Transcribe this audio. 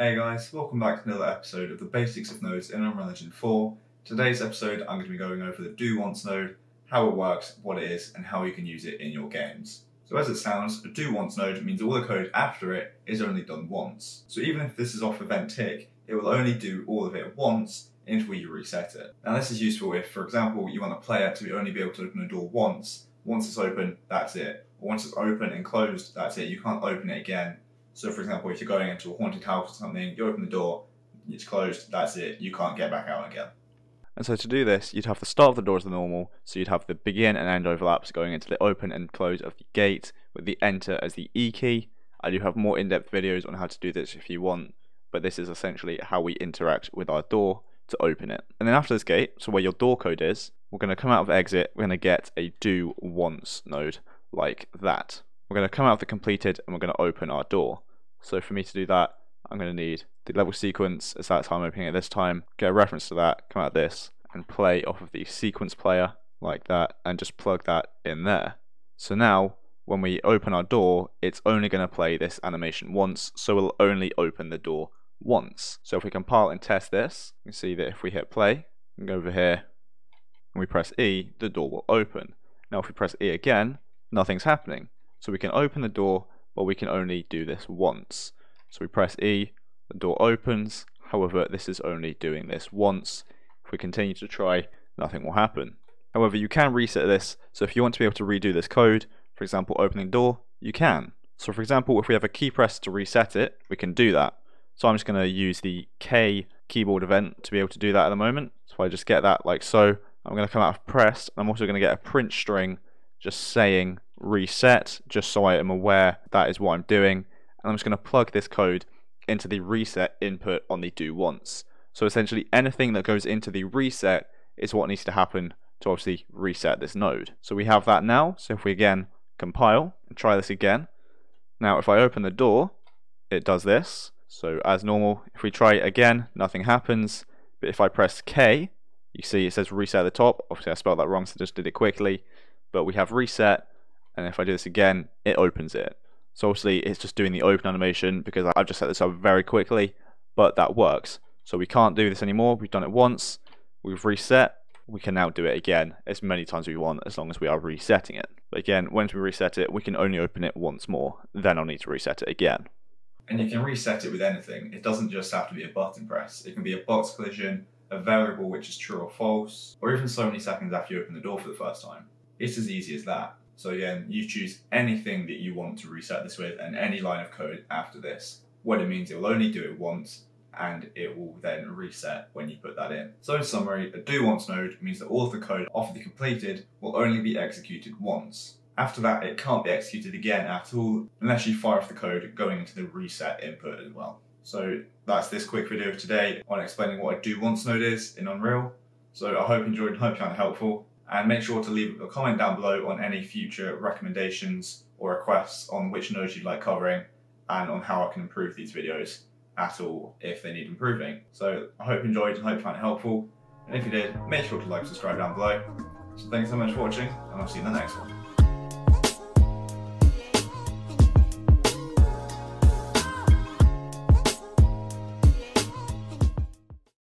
Hey guys, welcome back to another episode of the basics of nodes in Unreal Engine 4. Today's episode I'm going to be going over the do once node, how it works, what it is, and how you can use it in your games. So as it sounds, a do once node means all the code after it is only done once. So even if this is off event tick, it will only do all of it once until you reset it. Now this is useful if, for example, you want a player to only be able to open a door once. Once it's open, that's it. Once it's open and closed, that's it. You can't open it again so, for example, if you're going into a haunted house or something, you open the door, it's closed, that's it, you can't get back out again. And so to do this, you'd have the start of the door as the normal, so you'd have the begin and end overlaps going into the open and close of the gate, with the enter as the E key. I do have more in-depth videos on how to do this if you want, but this is essentially how we interact with our door to open it. And then after this gate, so where your door code is, we're going to come out of exit, we're going to get a do once node, like that. We're going to come out of the completed and we're going to open our door. So for me to do that, I'm going to need the level sequence as that time opening it this time, get a reference to that, come out this, and play off of the sequence player like that, and just plug that in there. So now, when we open our door, it's only going to play this animation once, so we'll only open the door once. So if we compile and test this, you see that if we hit play, and go over here, and we press E, the door will open. Now if we press E again, nothing's happening. So we can open the door, but we can only do this once. So we press E, the door opens, however this is only doing this once. If we continue to try, nothing will happen. However, you can reset this, so if you want to be able to redo this code, for example opening door, you can. So for example, if we have a key press to reset it, we can do that. So I'm just going to use the K keyboard event to be able to do that at the moment. So I just get that like so, I'm going to come out of press, I'm also going to get a print string just saying reset, just so I am aware that is what I'm doing. And I'm just going to plug this code into the reset input on the do once. So essentially anything that goes into the reset is what needs to happen to obviously reset this node. So we have that now. So if we again compile and try this again. Now if I open the door, it does this. So as normal, if we try it again, nothing happens. But if I press K, you see it says reset at the top. Obviously I spelled that wrong, so just did it quickly but we have reset and if I do this again it opens it. So obviously it's just doing the open animation because I've just set this up very quickly but that works. So we can't do this anymore. We've done it once. We've reset. We can now do it again as many times as we want as long as we are resetting it. But again once we reset it we can only open it once more. Then I'll need to reset it again. And you can reset it with anything. It doesn't just have to be a button press. It can be a box collision a variable which is true or false or even so many seconds after you open the door for the first time. It's as easy as that. So again, you choose anything that you want to reset this with and any line of code after this. What it means, it will only do it once and it will then reset when you put that in. So in summary, a do once node means that all of the code after the completed will only be executed once. After that, it can't be executed again at all unless you fire off the code going into the reset input as well. So that's this quick video today on explaining what a do once node is in Unreal. So I hope you enjoyed and hope you found it helpful and make sure to leave a comment down below on any future recommendations or requests on which nodes you'd like covering and on how I can improve these videos at all if they need improving. So I hope you enjoyed and hope you found it helpful. And if you did, make sure to like and subscribe down below. So thanks so much for watching and I'll see you in the next one.